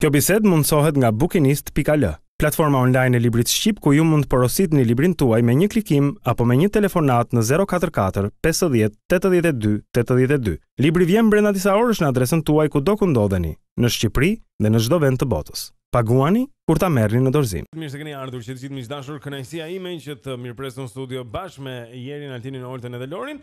Kjo bisedë mundësohet nga Bukinist pika al, platforma online e librit shqip ku ju mund të porositni librin tuaj me një klikim apo me një telefonatë në zero katër katër pesëdhjetë tetëdhjetë e dy tetëdhjetë e dy. Libri vjen brenda disa orësh në adresën tuaj kudo ku ndodheni, në Shqipëri dhe në çdo vend të botës. Paguani kur ta merrni në dorëzim. Mirë se keni ardhur që të gjithë miq të dashur, kënaqësia ime që të mirëpres në studio bashkë me Jerin, Altinin, Oltën edhe Lorin.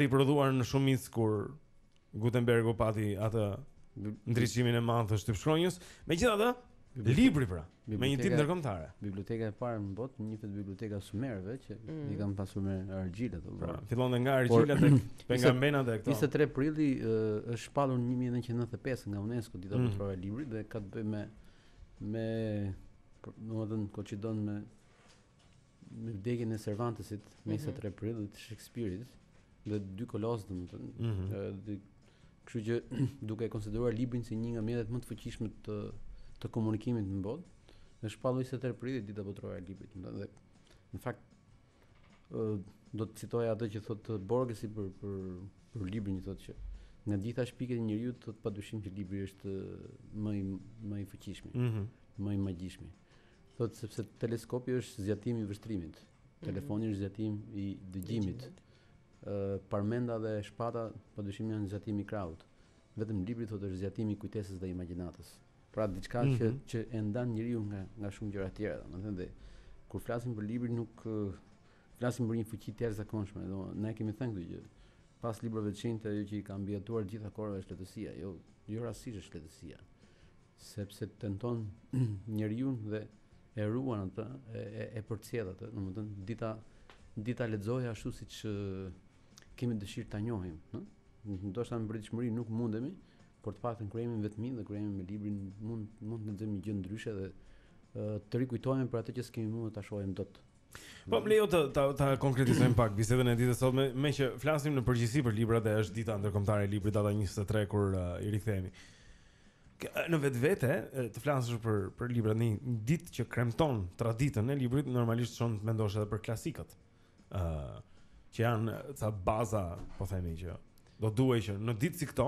riprodhuar në shumicë kur Gutenbergu pati atë ndriçimin e madh të shtypshkronjës. Megjithatë, libri pra, me një ditë ndërkombëtare. Biblioteka e parë në botë, njihet biblioteka e sumerëve që mm. i kanë pasur me argjilë ato. Pra, fillon nga argjila tek pergamenat e këto. 23 prilli është shpallur 1995 nga UNESCO dita mm. botërore e librit dhe ka të bëjë me me domethënë koinçidon me me vdekjen e Cervantesit, mm -hmm. më 23 prill dhe të Shakespeare-it, dhe dy kolosë domethënë, ëh, mm -hmm. kështu që duke e konsideruar librin si një nga mjetet më të fuqishme të të komunikimit në botë, u shpall 23 prilli dita botërore e librit, domethënë dhe në fakt ëh do të citoja atë që thotë Borgesi për për për librin që thotë që nga gjitha shpikjet e njeriut padyshim që libri është më i më i fuqishmi, mm -hmm. më i magjishmi. Thotë sepse teleskopi është zgjatim i vështrimit. Mhm. Telefoni është zgjatim i dëgjimit. Ë parmenda dhe shpata padyshim janë zgjatim i krahut. Vetëm libri thotë është zgjatim i kujtesës dhe imagjinatës. Pra diçka mm -hmm. që mhm. që e ndan njeriun nga nga shumë gjëra të tjera, domethënë dhe kur flasim për librin ne flasim për një fuqi të jashtëzakonshme, domethënë ne kemi thënë këtë gjë. Pas librave të shenjtë ajo që i ka mbijetuar gjitha kohëve është letërsia, jo jo rastësisht është letërsia. sepse tenton njeriu dhe e ruan atë, e, e, e përcjell atë, domethënë dita, dita lexoj ashtu siç kemi dëshirë ta njohim, ë? Ndoshta në përditshmëri nuk mundemi, por të paktën kur jemi vetëm dhe kur jemi me librin, mund, mund të ndihemi gjë ndryshe dhe të rikujtohemi për atë që s'kemi mundur ta shohim dot. Po më lejo të ta, ta konkretizojmë pak bisedën e ditës sot me meqë flasim në përgjithësi për librat dhe është dita ndërkombëtare e librit data 23 kur uh, i rikthehemi. Në vetvete, të flasësh për për librat në një ditë që kremton traditën e librit, normalisht çon të mendosh edhe për klasikët. ë uh, që janë ca baza, po themi që do duhej që në ditë si këto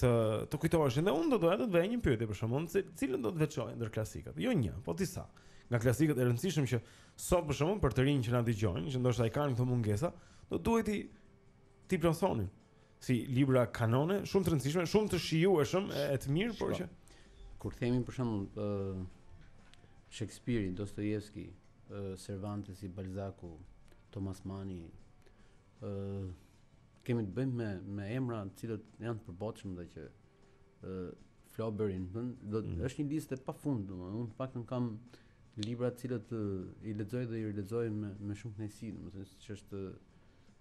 të të kujtoheshin dhe unë do doja të të bëja një pyetje për shkakun se cilën do të veçojë ndër klasikët. Jo një, po disa. Nga klasikët e rëndësishëm që sot për shkakun për të rinjtë që na dëgjojnë, që ndoshta i kanë këto mungesa, do duhej t'i t'i plotësonin. si libra kanone, shumë të rëndësishme, shumë të shijueshëm e të mirë, por që kur themi për shembull ë uh, Shakespeare, Dostoevski, uh, Cervantes, Balzacu, Thomas Mann, ë uh, kemi të bëjmë me me emra të cilët janë të përbotshëm dhe që ë uh, Flauberin, do të thotë mm. është një listë e pafund, domethënë unë të paktën kam libra të cilët uh, i lexoj dhe i rilexoj me me shumë kënaqësi, domethënë siç është uh,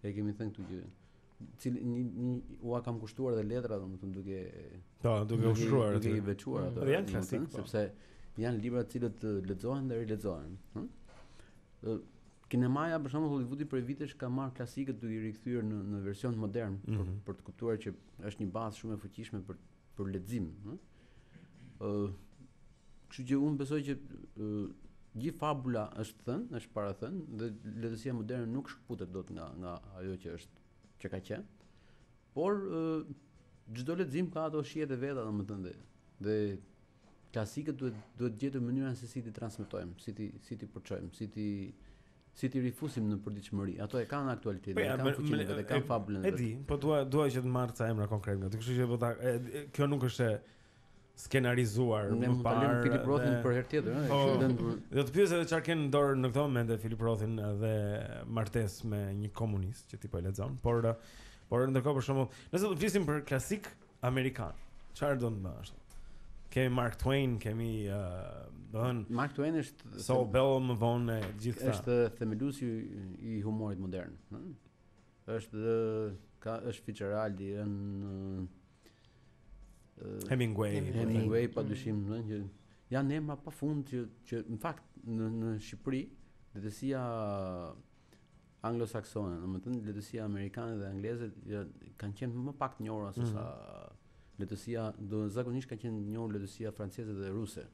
E kemi thënë këtu që cili një, një ua kam kushtuar dhe letra domethënë duke po duke u shkruar aty duke i veçuar ato mm. janë klasik po. sepse janë libra të cilët lexohen dhe rilexohen ë hm? kinemaja për shembull Hollywoodi prej vitesh ka marrë klasikët duke i rikthyer në në version modern mm -hmm. për, mhm. për të kuptuar që është një bazë shumë e fuqishme për për lexim, ëh. Ëh, kështu që unë besoj që gjithë fabula është thënë, është parathënë dhe letërsia moderne nuk shkputet dot nga nga ajo që është që ka qenë. Por çdo lexim ka ato shijet e veta, domethënë dhe dhe klasikët duhet duhet gjetur mënyra se si t'i transmetojmë, si t'i si t'i përçojmë, si t'i si t'i rifusim në përditshmëri. Ato e kanë aktualitetin, po e kanë fuqinë vetë, kanë fabulën e vet. E di, po dua dua që të marr ca emra konkretë nga ti, kështu që po ta kjo nuk është e skenarizuar më parë. Ne Filip Rothin për herë tjetër, ëh. Po, do të pyes edhe çfarë ke në dorë në këtë moment e Filip Rothin dhe Martesë me një komunist që ti po e lexon, por por ndërkohë për shembull, nëse do të flisim për klasikë, amerikanë. Çfarë do të më ashtu? Kemi Mark Twain, kemi ë uh, don Mark Twain është Saul Bellow më vonë gjithë. Është themeluesi i humorit modern, ëh. Hm? Është ka është Fitzgeraldi, ëh Hemingway, Hemingway pa dyshim, ëh, që janë emra pa fund që që në fakt në në Shqipëri letërsia anglosaksone, domethënë letërsia amerikane dhe angleze kanë qenë më pak të njohura se sa mhm. letërsia, do zakonisht ka qenë njohur letërsia franceze dhe ruse.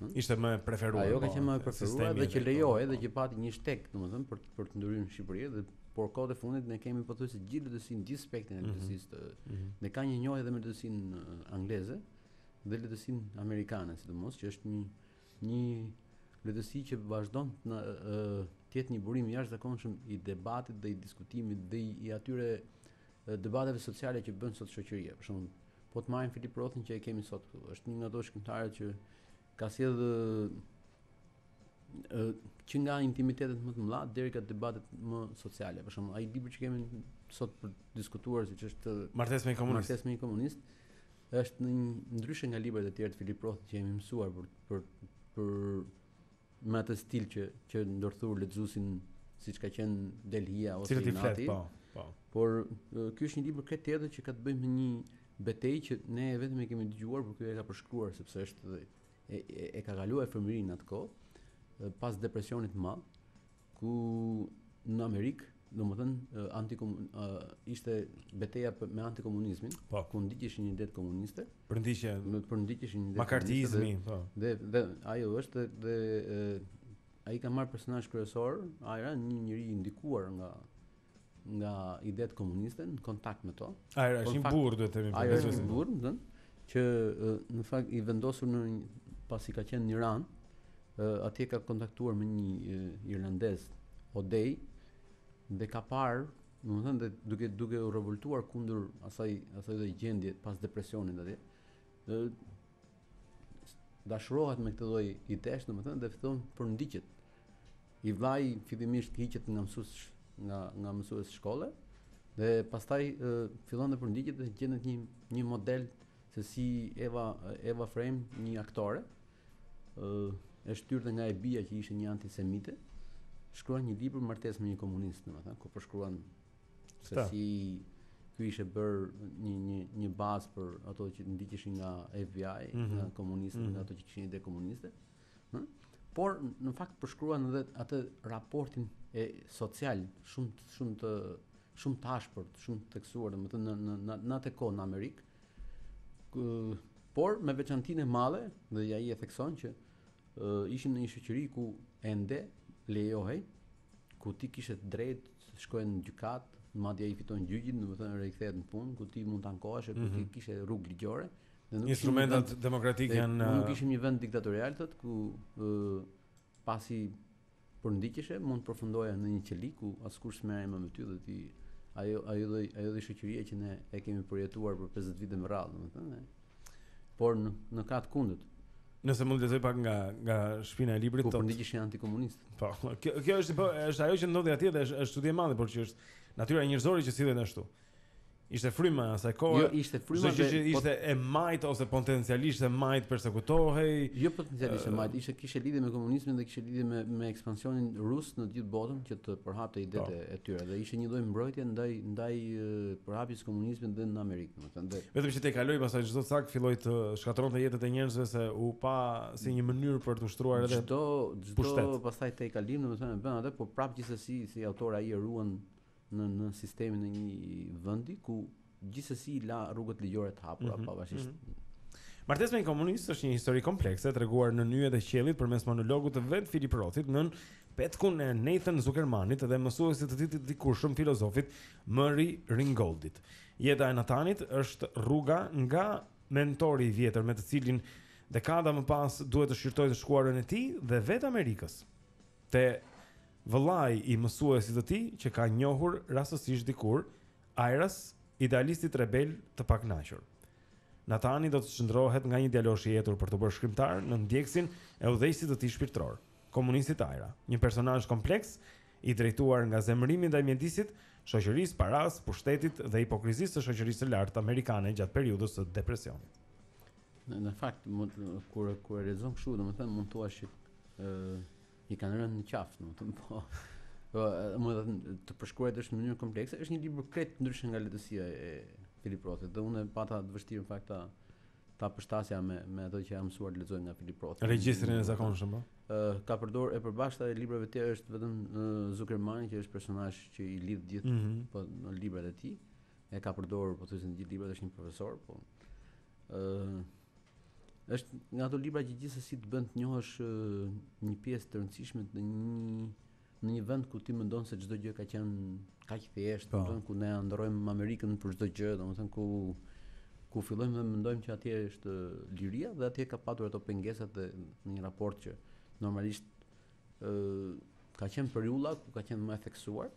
Hm? Ishte më e preferuar. Ajo ka po, qenë më e preferuar dhe që lejohej dhe që pati një shtek, domethënë për për të hyrë në Shqipëri dhe por kohët e fundit ne kemi pothuajse gjithë letërsinë, gjithë spektrin e mhm. letërsisë të mhm. ne ka një njohje edhe me letërsinë angleze dhe letërsinë amerikane, sidomos që është një Një letërsi që vazhdon të jetë një burim i jashtëzakonshëm i debatit dhe i diskutimit dhe i atyre debateve sociale që bën sot shoqëria. Për shembull, po të marrim Filip Rothin që e kemi sot këtu. Është një nga ato shkrimtarët që ka sjell që nga intimitetet më të mëdha deri te debatet më sociale. Për shembull, ai libër që kemi sot për diskutuar siç është Martesë me komunist. Martesë me komunist. Është një ndryshe nga librat e tjerë të Philip Roth që jemi mësuar për për për me atë stil që që ndërthur lexuesin siç ka qenë Delhia ose Cilët Inati. Po, po. Por ky është një libër krejt tjetër që ka të bëjë me një betejë që ne vetëm e kemi dëgjuar, por ky e ka përshkruar sepse është e, e, e ka kaluar fëmijërinë atë kohë pas depresionit të madh ku në Amerikë, domethënë, antikom, ishte beteja me antikomunizmin, po. ku ndiqeshin idetë komuniste, përndiqe, përndiqeshin idetë makartizmi, dhe, po. dhe, dhe, ajo është dhe, dhe ai ka marrë personazh kryesor, Ajra, një njeri i ndikuar nga nga idetë komuniste në kontakt me to. Ai është një burrë, duhet të themi. Ai është një burrë, domethënë që në fakt i vendosur në pasi ka qenë në Iran, atje ka kontaktuar me një irlandez Odei dhe ka parë, domethënë duke duke u revoltuar kundër asaj asaj gjendje pas depresionit atje. ë dashurohet me këtë lloj idesh, domethënë dhe fillon përndiqet I vëllai fillimisht hiqet nga mësues nga nga mësues shkolle dhe pastaj fillon të përndiqet dhe gjendet një një model se si Eva Eva Frame, një aktore, ë e shtyrë nga e bija që ishte një antisemite, shkruan një libër martesë me një komunist, domethënë, ku përshkruan se Ta. si ky ishte bërë një një një bazë për ato që ndiqeshin nga FBI, mm -hmm. nga komunistët, mm -hmm. nga mhm. ato që kishin ide komuniste. Por në fakt përshkruan edhe atë raportin social shumë shumë të shumë të ashpër, shumë të theksuar, domethënë në në në atë kohë në Amerikë. Por me veçantinë e madhe dhe ai e thekson që uh, ishin në një shoqëri ku ende lejohej ku ti kishe të drejtë të shkoje në gjykatë, madje ai fiton gjyqin, domethënë rikthehet në punë, ku ti mund të ankoheshe, ku ti mhm. kishe rrugë ligjore, Instrumentat demokratikë janë. Nuk ishim një vend diktatorial thotë ku pasi përndiqeshe mund të përfundoje në një qeli ku askush s'merrej më me ty dhe ti ajo ajo dhe ajo dhe shoqëria që ne e kemi përjetuar për 50 vite me radhë, domethënë. Por në, në kah të kundërt. Nëse mund të lexoj pak nga nga shpina e librit, po përndiqeshin antikomunistët. Po, kjo kjo është po është ajo që ndodhi atje dhe është është çudi e madhe, por që është natyra njerëzore që sillet ashtu. Ëh, Ishte fryma e asaj kohe. Jo, ishte fryma dhe ishte, po- ishte e majtë ose potencialisht e majtë persekutohej. Jo potencialisht e majtë, ishte kishte lidhje me komunizmin dhe kishte lidhje me me ekspansionin rus në gjithë botën që të përhapte idetë po. e tyre dhe ishte një lloj mbrojtje ndaj ndaj përhapjes së komunizmit dhe në Amerikë, domethënë. Vetëm që tejkaloi pastaj çdo cak filloi të shkatërronte jetën e njerëzve se u pa si një mënyrë për të ushtruar edhe çdo çdo pastaj tejkalim domethënë bën atë, por prapë gjithsesi si autor ai e ruan në në sistemin e një vendi ku gjithsesi la rrugët ligjore të hapura mm -hmm. pavarësisht mm -hmm. Martesa me një komunist është një histori komplekse, treguar nën yjet e qiellit përmes monologut të vetë Philip Rothit nën petkun e Nathan Zuckermanit dhe mësuesit të tij të dikurshëm filozofit Murray Ringoldit. Jeta e Nathanit është rruga nga mentori i vjetër me të cilin dekada më pas duhet të shqyrtojë të shkuarën e tij dhe vetë Amerikës. Te vëllai i mësuesit të tij që ka njohur rastësisht dikur, Ajras, idealistit rebel të pakënaqur. Natani do të shndërrohet nga një djalosh i etur për t'u bërë shkrimtar në ndjekësin e udhëheqësit të tij shpirtëror, komunistit Ajra, një personazh kompleks i drejtuar nga zemërimi ndaj mjedisit, shoqërisë, parasë, pushtetit dhe hipokrizisë së shoqërisë së lartë amerikane gjatë periudhës së depresionit. Në, në fakt, mund, kur, kur e lexon kështu, domethënë, mund të thuash që i kanë rënë në qafë, domethënë, po, Po, edhe të përshkruarit është në mënyrë komplekse, është një libër krejt ndryshe nga letërsia e Filip Rothit, dhe unë e pata të vështirë në fakt ta, ta përshtasja me, me ato që jam mësuar të lexoj nga Filip Rothit. Regjistrin e zakonshëm, po? Ka përdor e përbashkët e librave të tij është vetëm Zuckerman, që është personazh që i lidh gjithë mm -hmm. po, në librat e tij, e ka përdor po të gjithë librat është një profesor, po, Ëh, është nga ato libra që gjithsesi të bën të njohësh një pjesë të rëndësishme të një në një vend ku ti mendon se çdo gjë ka qenë kaq thjesht, po. domethënë ku ne ëndërrojmë Amerikën për çdo gjë, domethënë ku ku fillojmë dhe mendojmë që atje është liria dhe atje ka patur ato pengesat dhe në një raport që normalisht ë ka qenë periudha ku ka qenë më e theksuar,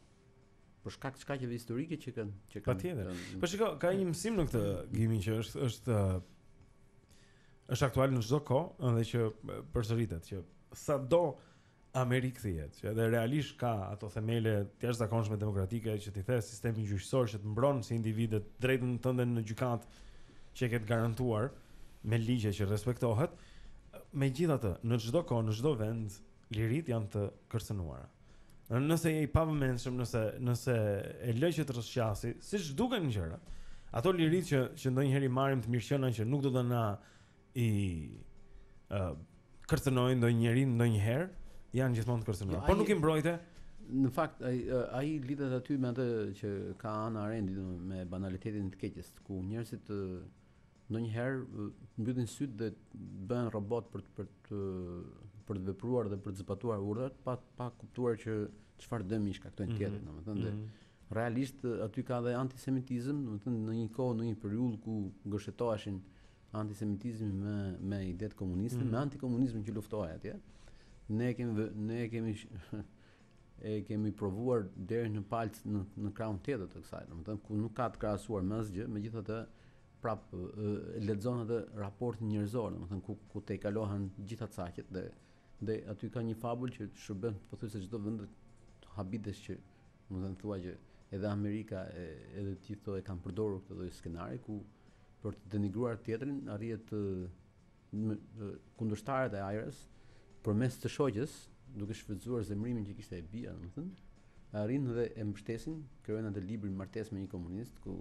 për shkak të shkaqeve historike që kanë që kanë. Patjetër. Po shikoj, ka një mësim në këtë tregim që është është është aktual në çdo kohë dhe që përsëritet që sado Amerikë të jetë, që edhe realisht ka ato themele të jashtëzakonshme demokratike që ti the sistemi gjyqësor që të mbron si individ të drejtën tënde në gjykatë që e ke garantuar me ligj e që respektohet. Megjithatë, në çdo kohë, në çdo vend, liritë janë të kërcënuara. Nëse je i pavëmendshëm, nëse nëse e lë që të rrëshqasë, siç duken gjërat. Ato liritë që që ndonjëherë i marrim të mirëqëna që nuk do të na i ë uh, kërcënojë ndonjë njeri ndonjëherë, janë gjithmonë të kërcënuara. Jo, po nuk i mbrojte. Në fakt ai ai lidhet aty me atë që ka Hana Arendti me banalitetin e së keqes, ku njerëzit Ndonjëherë mbyllin sytë dhe bëhen robot për për të për të vepruar dhe për të zbatuar urdhrat pa pa kuptuar që çfarë dëmi i shkaktojnë mm -hmm. tjetrit, domethënë dhe mm -hmm. realisht aty ka edhe antisemitizëm, domethënë në një kohë, në një periudhë ku gërshetoheshin antisemitizmi me me idetë komuniste, mm -hmm. me antikomunizmin që luftohej atje. Ne kemi ne kemi e kemi provuar deri në palcë në, në krahun tjetër të kësaj, domethënë ku nuk ka të krahasuar me asgjë, megjithatë prap lexon atë raport njerëzor, domethënë ku ku tejkalohen gjitha caqet dhe dhe aty ka një fabul që shërben pothuajse çdo vend të habitesh që domethënë thua që edhe Amerika e, edhe ti thua e kanë përdorur këtë lloj skenari ku për të denigruar tjetrin arrihet të kundërshtarët e Ajres përmes të shoqes, duke shfrytëzuar zemërimin që kishte e bija, domethënë, arrin dhe e mbështesin, krijojnë atë librin Martes me një komunist ku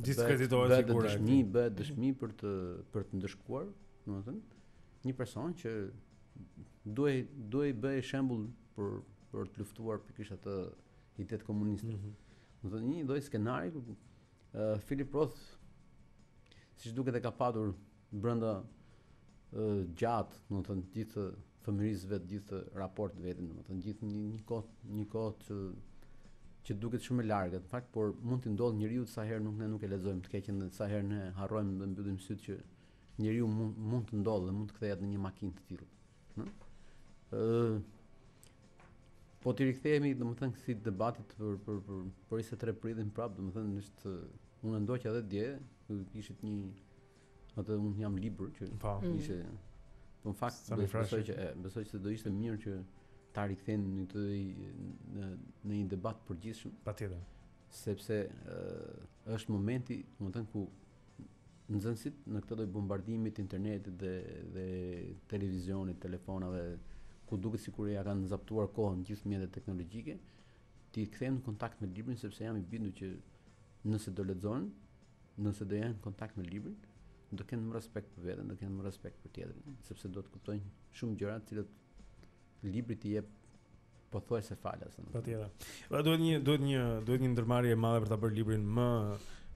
diskreditohet figura bëhet dëshmi, bëhet dëshmi për të për të ndëshkuar, domethënë, një person që duhej duhej bërë shembull për për të luftuar pikërisht atë identitet komunist. Mm -hmm. Domethënë një lloj skenari ku uh, Philip Roth siç duket e ka patur Brenda gjatë, domethënë gjithë fëmijërisë vet, gjithë raport veten, domethënë gjithë një një kohë, një kohë që që duket shumë e largë në fakt, por mund të ndodhë njeriu sa herë nuk ne nuk e lexojmë të keqen dhe sa herë ne harrojmë dhe mbyllim sytë që njeriu mund mund të ndodhë dhe mund të kthehet në një makinë të tillë. Ëh. Ëh. Po t'i rikthehemi, domethënë si debatit për për për për 23 prillin prap, domethënë është unë ndiqja edhe dje, ishit një orë unë jam libër që po. Mm. ishte po në fakt do të thosha që besoj se do ishte mirë që ta rikthenim domethënë në një debat të përgjithshëm. Patjetër. Sepse uh, është momenti, domethënë ku nxënësit në këtë lloj bombardimit të internetit dhe dhe televizionit, telefonave, ku duket sikur ia kanë zaptuar kohën gjithë mjetet teknologjike, t'i kthejmë në kontakt me librin sepse jam i bindur që nëse do lexojnë, Nëse do janë në kontakt me librin, do kenë më respekt për veten, do kenë më respekt për tjetrin, sepse do të kuptojnë shumë gjëra të cilat libri t'i jep pothuajse falas. Patjetër. Pra duhet një duhet një duhet një ndërmarrje e madhe për ta bërë librin më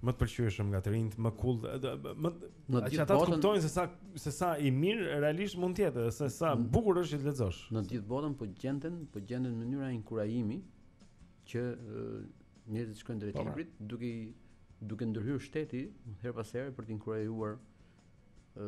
më të pëlqyeshëm nga të rinjtë, më cool, më në të gjithë botën. Ta kuptojnë se sa se sa i mirë realisht mund të jetë, se sa bukur është të lexosh. Në të gjithë botën po gjenden, po gjenden mënyra inkurajimi që Njerëzit shkojnë drejt librit duke duke ndërhyrë shteti herë pas here për të inkurajuar ë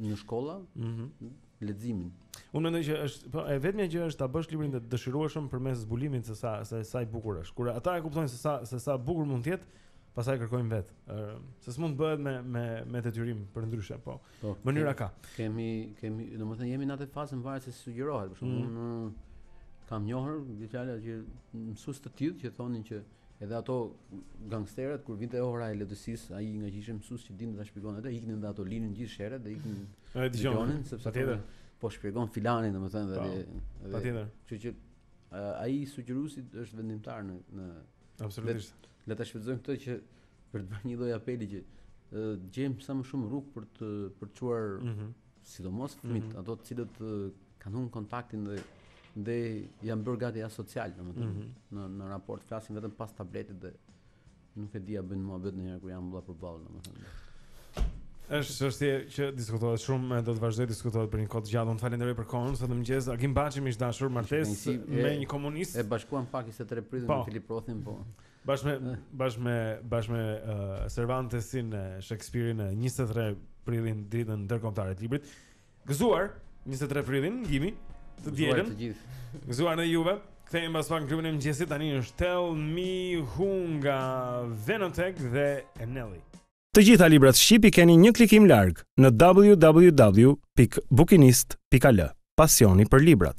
në shkolla, ëh, mm -hmm. leximin. Unë mendoj që është, po e vetmja gjë është ta bësh librin të dëshirueshëm përmes zbulimit se sa se sa i bukur është. Kur ata e kuptojnë se sa se sa bukur mund të jetë, pastaj kërkojnë vetë. Ëh, se s'mund të bëhet me me me detyrim përndryshe, po. Ëh, Po, mënyra ka. Kemi kemi, domethënë jemi në atë fazë varet se si sugjerohet, për shembull, mm. unë kam njohur gjithë ata mësues të tillë që thonin që edhe ato gangsterët kur vinte ora e letërsisë, ai ngaqë ishte mësues që dinte ta shpjegonte atë, iknin dhe ato linin gjithë sherrat dhe iknin. E dëgjonin sepse atë po shpjegon filani domethënë dhe po, patjetër. Kështu që ai sugjeruesi është vendimtar në në Absolutisht. Le ta shfrytëzojmë këtë që për të bërë një lloj apeli që gjejmë sa më shumë rrugë për të përçuar mm -hmm. sidomos mhm. fëmijët, mm -hmm. ato të cilët kanë humbur kontaktin dhe dhe janë bërë gati asocial, domethënë mm -hmm. në në raport flasin vetëm pas tabletit dhe nuk e di a bëjnë muhabet ndonjëherë kur janë ballë përballë, domethënë. Është çështje që diskutohet shumë, do të vazhdojë diskutohet për një kohë të gjatë. Unë të falenderoj për kohën sot mëngjes. Agim Baçi mik i dashur, Martesë me një komunist. E bashkuan pak 23 prill po. me Filip Rothin, po. Bashkë me bashkë me bashkë me uh, Cervantesin, Shakespearein, 23 prillin ditën ndërkombëtare të librit. Gëzuar 23 prillin, Gimi, të dielën. Gëzuar të gjithë. Gëzuar edhe juve. Kthehemi pas pak në klubin e mëngjesit. Tani është Tell Me Who nga Vanotek dhe Eneli. Të gjitha librat shqip i keni një klikim larg në www.bukinist.al. Pasioni për librat.